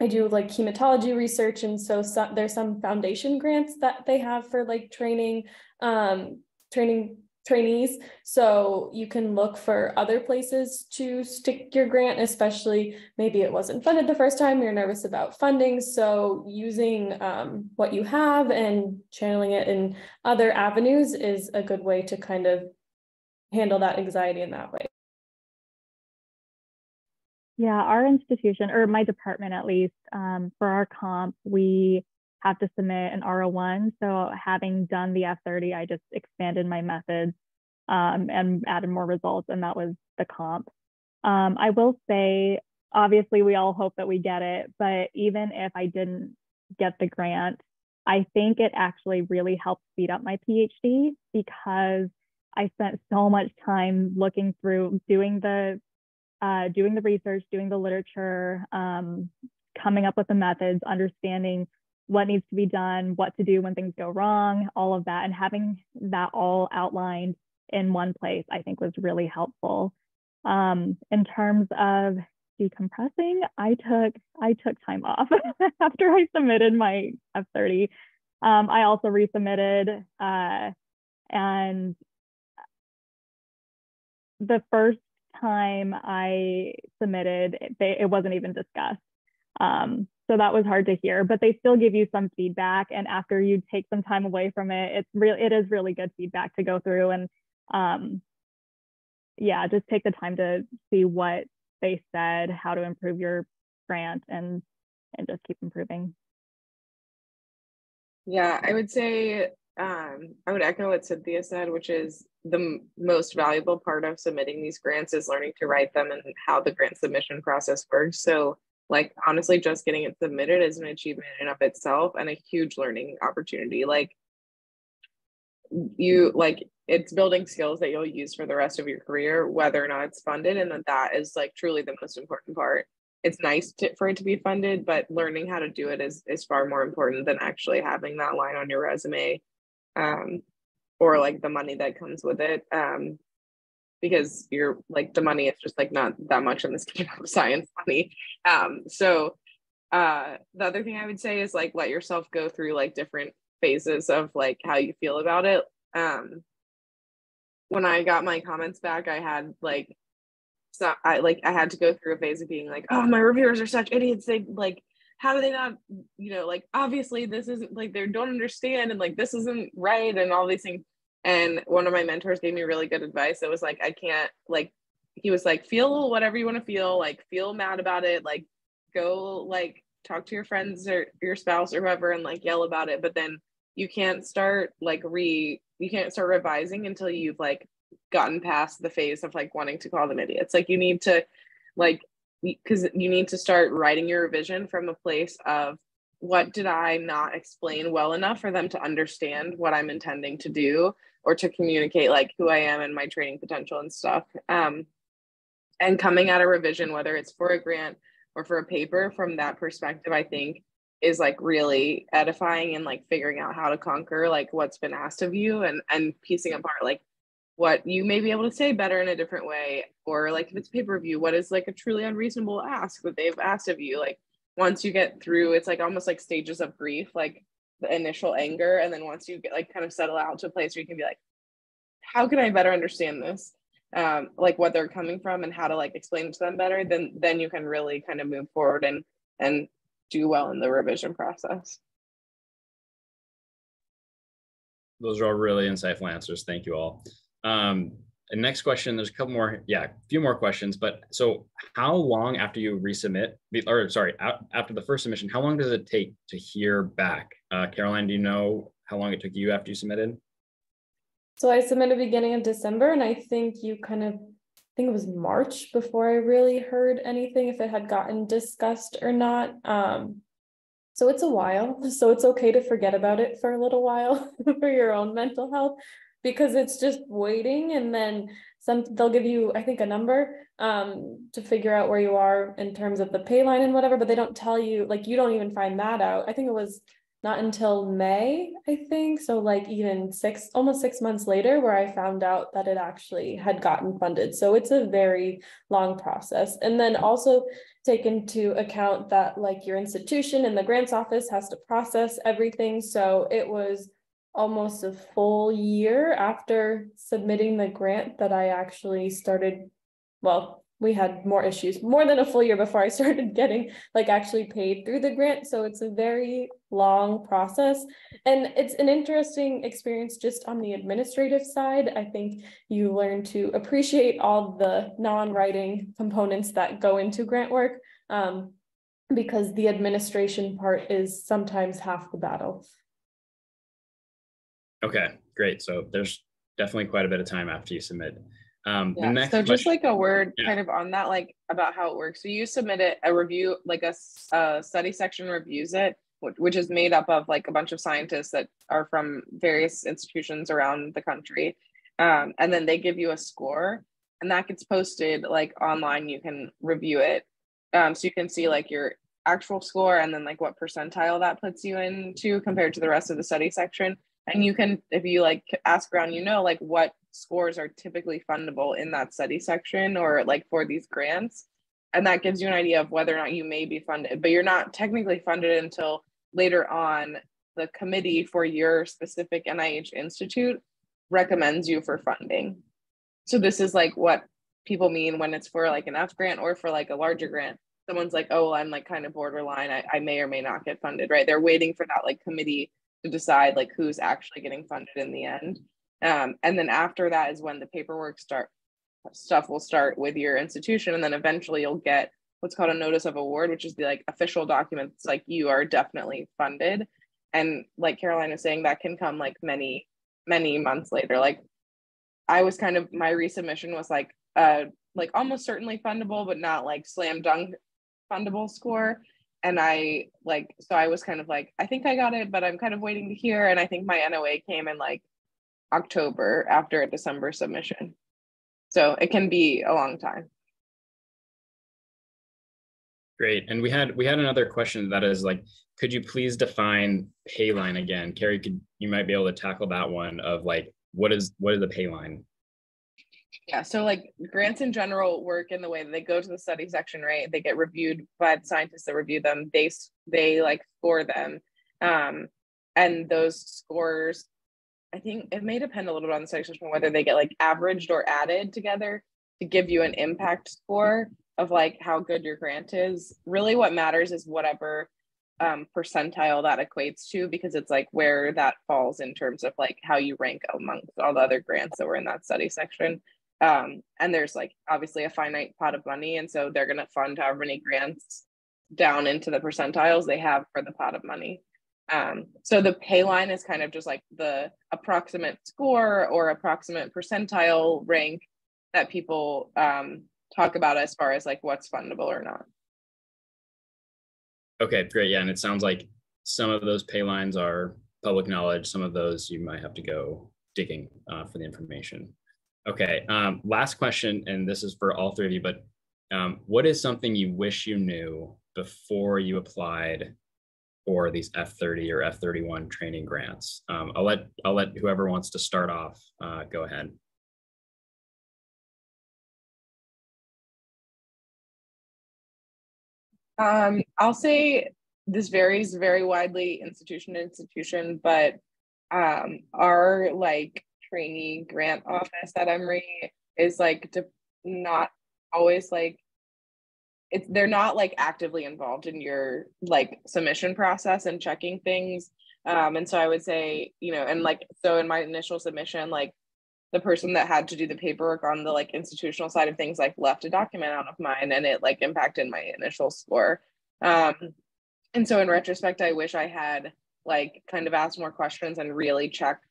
[SPEAKER 5] I do like hematology research. And so some, there's some foundation grants that they have for like training, um, training trainees. So you can look for other places to stick your grant, especially maybe it wasn't funded the first time, you're nervous about funding. So using um, what you have and channeling it in other avenues is a good way to kind of handle that anxiety in that way.
[SPEAKER 3] Yeah, our institution, or my department at least, um, for our comp, we have to submit an R01. So having done the F30, I just expanded my methods um, and added more results, and that was the comp. Um, I will say, obviously, we all hope that we get it, but even if I didn't get the grant, I think it actually really helped speed up my PhD because I spent so much time looking through, doing the uh, doing the research, doing the literature, um, coming up with the methods, understanding what needs to be done, what to do when things go wrong, all of that, and having that all outlined in one place, I think was really helpful. Um, in terms of decompressing, I took I took time off after I submitted my F30. Um, I also resubmitted, uh, and the first time I submitted, they, it wasn't even discussed. Um, so that was hard to hear, but they still give you some feedback. And after you take some time away from it, it's really, it is really good feedback to go through. And um, yeah, just take the time to see what they said, how to improve your grant and, and just keep improving.
[SPEAKER 4] Yeah, I would say um, I would echo what Cynthia said, which is the most valuable part of submitting these grants is learning to write them and how the grant submission process works. So like honestly just getting it submitted is an achievement in of itself and a huge learning opportunity like you like it's building skills that you'll use for the rest of your career whether or not it's funded and that that is like truly the most important part. It's nice to, for it to be funded but learning how to do it is is far more important than actually having that line on your resume um, or like the money that comes with it um, because you're like the money is just like not that much in this game of science money. Um, so uh, the other thing I would say is like let yourself go through like different phases of like how you feel about it. Um, when I got my comments back, I had like so I like I had to go through a phase of being like, oh, my reviewers are such idiots. They like, how do they not, you know, like obviously this isn't like they don't understand and like this isn't right and all these things. And one of my mentors gave me really good advice. It was like, I can't, like, he was like, feel whatever you want to feel, like, feel mad about it, like, go, like, talk to your friends or your spouse or whoever and, like, yell about it. But then you can't start, like, re, you can't start revising until you've, like, gotten past the phase of, like, wanting to call them idiots. Like, you need to, like, because you need to start writing your revision from a place of what did I not explain well enough for them to understand what I'm intending to do or to communicate like who I am and my training potential and stuff. Um, and coming at a revision, whether it's for a grant or for a paper, from that perspective, I think is like really edifying and like figuring out how to conquer like what's been asked of you and and piecing apart like what you may be able to say better in a different way. Or like if it's peer review what is like a truly unreasonable ask that they've asked of you? Like once you get through it's like almost like stages of grief like the initial anger and then once you get like kind of settle out to a place where you can be like how can i better understand this? Um like what they're coming from and how to like explain it to them better then then you can really kind of move forward and and do well in the revision process.
[SPEAKER 2] Those are all really insightful answers. Thank you all. Um and next question, there's a couple more, yeah, a few more questions. But so, how long after you resubmit, or sorry, after the first submission, how long does it take to hear back? Uh, Caroline, do you know how long it took you after you submitted?
[SPEAKER 5] So I submitted beginning of December, and I think you kind of, I think it was March before I really heard anything if it had gotten discussed or not. Um, so it's a while. So it's okay to forget about it for a little while for your own mental health because it's just waiting and then some they'll give you i think a number um, to figure out where you are in terms of the pay line and whatever but they don't tell you like you don't even find that out. I think it was not until may i think so like even six almost six months later where i found out that it actually had gotten funded. So it's a very long process. And then also take into account that like your institution and the grants office has to process everything. So it was almost a full year after submitting the grant that I actually started. Well, we had more issues, more than a full year before I started getting like actually paid through the grant. So it's a very long process. And it's an interesting experience just on the administrative side. I think you learn to appreciate all the non writing components that go into grant work. Um, because the administration part is sometimes half the battle.
[SPEAKER 2] Okay, great. So there's definitely quite a bit of time after you submit. Um,
[SPEAKER 4] yeah. so question, just like a word yeah. kind of on that, like about how it works. So you submit it, a review, like a, a study section reviews it, which is made up of like a bunch of scientists that are from various institutions around the country. Um, and then they give you a score and that gets posted like online. You can review it. Um, so you can see like your actual score and then like what percentile that puts you into compared to the rest of the study section and you can if you like ask around you know like what scores are typically fundable in that study section or like for these grants. And that gives you an idea of whether or not you may be funded but you're not technically funded until later on. The committee for your specific nih institute recommends you for funding. So this is like what people mean when it's for like an f grant or for like a larger grant. Someone's like oh well, i'm like kind of borderline. I, I may or may not get funded right? They're waiting for that like committee to decide like who's actually getting funded in the end. Um, and then after that is when the paperwork start stuff will start with your institution, and then eventually you'll get what's called a notice of award, which is the like official documents like you are definitely funded. And like Caroline is saying, that can come like many many months later. Like I was kind of my resubmission was like uh like almost certainly fundable, but not like slam dunk fundable score and I like so I was kind of like I think I got it, but I'm kind of waiting to hear. And I think my NOA came in like October after a December submission, so it can be a long time.
[SPEAKER 2] Great, and we had we had another question that is like, could you please define pay line again, Carrie? Could you might be able to tackle that one of like what is what is the pay line?
[SPEAKER 4] Yeah, so like grants in general work in the way that they go to the study section, right? They get reviewed by the scientists that review them. They they like score them, um, and those scores, I think it may depend a little bit on the study section whether they get like averaged or added together to give you an impact score of like how good your grant is. Really, what matters is whatever um, percentile that equates to because it's like where that falls in terms of like how you rank amongst all the other grants that were in that study section. Um, and there's like obviously a finite pot of money. And so they're going to fund however many grants down into the percentiles they have for the pot of money. Um, so the pay line is kind of just like the approximate score or approximate percentile rank that people um, talk about as far as like what's fundable or not.
[SPEAKER 2] Okay, great. Yeah, and it sounds like some of those pay lines are public knowledge. Some of those you might have to go digging uh, for the information. Okay, um, last question, and this is for all three of you, but um, what is something you wish you knew before you applied for these F30 or F31 training grants? Um, I'll let I'll let whoever wants to start off uh, go ahead.
[SPEAKER 4] Um, I'll say this varies very widely institution to institution, but um, our like trainee grant office at Emory is like to not always like it's they're not like actively involved in your like submission process and checking things. Um and so i would say you know and like so in my initial submission like the person that had to do the paperwork on the like institutional side of things like left a document out of mine and it like impacted my initial score. Um and so in retrospect i wish i had like kind of asked more questions and really checked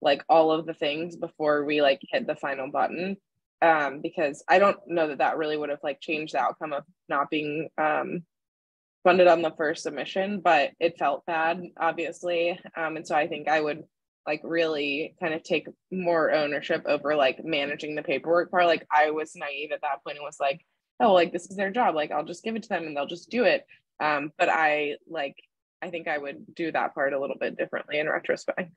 [SPEAKER 4] like all of the things before we like hit the final button um because i don't know that that really would have like changed the outcome of not being um funded on the first submission but it felt bad obviously um and so i think i would like really kind of take more ownership over like managing the paperwork part. Like I was naive at that point and was like, oh, like this is their job. Like I'll just give it to them and they'll just do it. Um, but I like I think I would do that part a little bit differently in retrospect.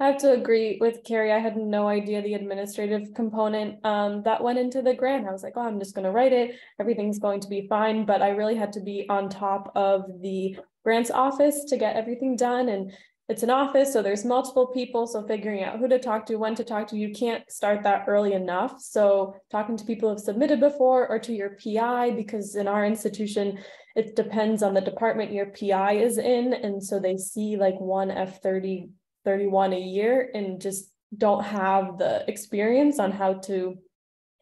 [SPEAKER 5] I have to agree with Carrie. I had no idea the administrative component um, that went into the grant. I was like, oh, I'm just going to write it. Everything's going to be fine. But I really had to be on top of the grants office to get everything done. And it's an office, so there's multiple people. So figuring out who to talk to, when to talk to, you can't start that early enough. So talking to people who have submitted before or to your PI, because in our institution, it depends on the department your PI is in. And so they see like one F30 31 a year and just don't have the experience on how to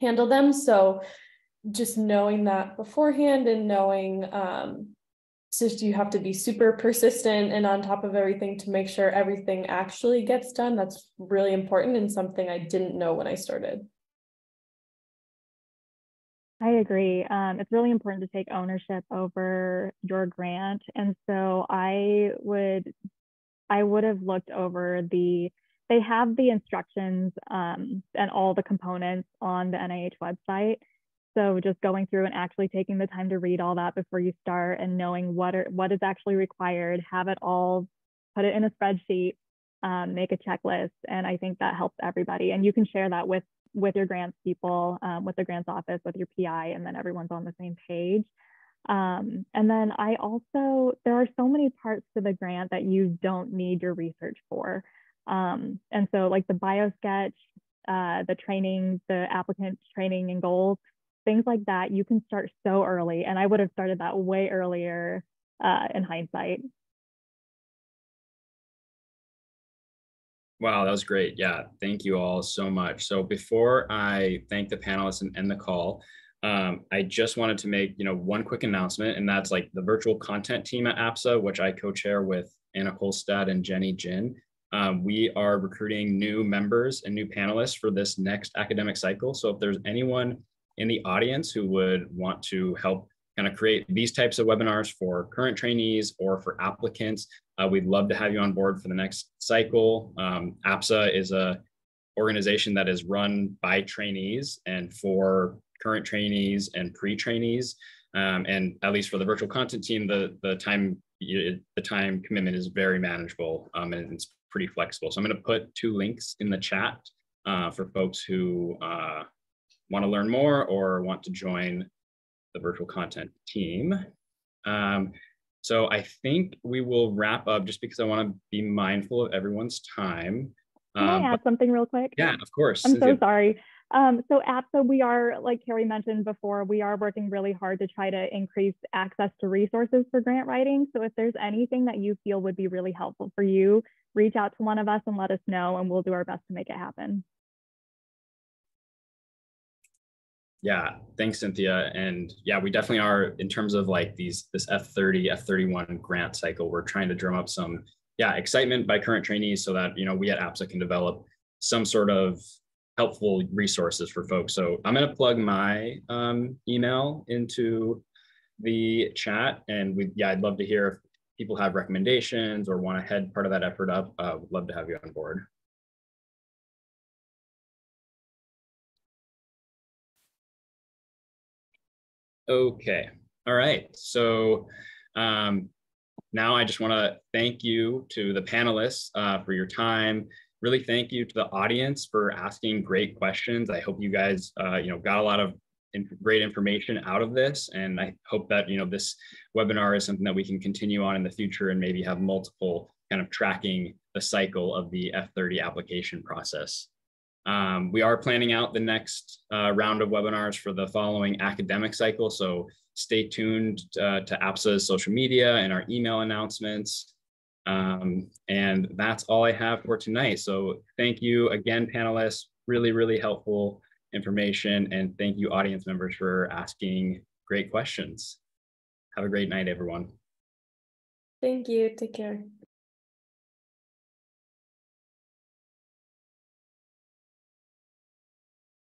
[SPEAKER 5] handle them. So just knowing that beforehand and knowing um, just you have to be super persistent and on top of everything to make sure everything actually gets done. That's really important and something I didn't know when I started.
[SPEAKER 3] I agree. Um, it's really important to take ownership over your grant. And so I would I would have looked over the, they have the instructions um, and all the components on the NIH website. So just going through and actually taking the time to read all that before you start and knowing what are what is actually required, have it all, put it in a spreadsheet, um, make a checklist, and I think that helps everybody. And you can share that with with your grants people, um, with the grants office, with your PI, and then everyone's on the same page. Um, and then I also, there are so many parts to the grant that you don't need your research for. Um, and so like the biosketch, uh, the training, the applicant training and goals, things like that, you can start so early. And I would have started that way earlier uh, in hindsight.
[SPEAKER 2] Wow, that was great. Yeah, thank you all so much. So before I thank the panelists and end the call, um, I just wanted to make you know one quick announcement, and that's like the virtual content team at APSA, which I co-chair with Anna Kolstad and Jenny Jin. Um, we are recruiting new members and new panelists for this next academic cycle. So if there's anyone in the audience who would want to help kind of create these types of webinars for current trainees or for applicants, uh, we'd love to have you on board for the next cycle. Um, APSA is a organization that is run by trainees and for current trainees and pre-trainees. Um, and at least for the virtual content team, the, the time the time commitment is very manageable um, and it's pretty flexible. So I'm going to put two links in the chat uh, for folks who uh, want to learn more or want to join the virtual content team. Um, so I think we will wrap up just because I want to be mindful of everyone's time.
[SPEAKER 3] Can um, I add something real quick?
[SPEAKER 2] Yeah, of course.
[SPEAKER 3] I'm so sorry. Um, so APSA, we are, like Carrie mentioned before, we are working really hard to try to increase access to resources for grant writing. So if there's anything that you feel would be really helpful for you, reach out to one of us and let us know, and we'll do our best to make it happen.
[SPEAKER 2] Yeah, thanks, Cynthia. And yeah, we definitely are in terms of like these this F30, F31 grant cycle. We're trying to drum up some yeah excitement by current trainees so that you know we at APSA can develop some sort of helpful resources for folks. So I'm going to plug my um, email into the chat. And we, yeah, I'd love to hear if people have recommendations or want to head part of that effort up. Uh, would love to have you on board. Okay. All right. So um, now I just want to thank you to the panelists uh, for your time. Really thank you to the audience for asking great questions. I hope you guys, uh, you know, got a lot of great information out of this. And I hope that, you know, this webinar is something that we can continue on in the future and maybe have multiple kind of tracking the cycle of the F30 application process. Um, we are planning out the next uh, round of webinars for the following academic cycle. So stay tuned uh, to APSA's social media and our email announcements. Um, and that's all I have for tonight. So thank you again, panelists. Really, really helpful information. And thank you, audience members, for asking great questions. Have a great night, everyone.
[SPEAKER 5] Thank you. Take care.